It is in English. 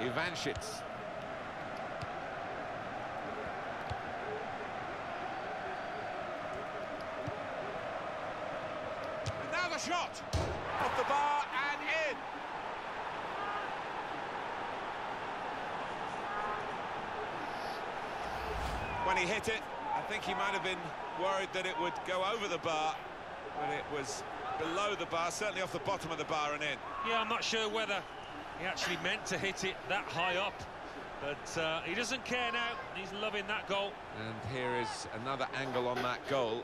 Ivanschitz. And now the shot! Off the bar and in! When he hit it, I think he might have been worried that it would go over the bar, but it was below the bar, certainly off the bottom of the bar and in. Yeah, I'm not sure whether he actually meant to hit it that high up, but uh, he doesn't care now. He's loving that goal. And here is another angle on that goal.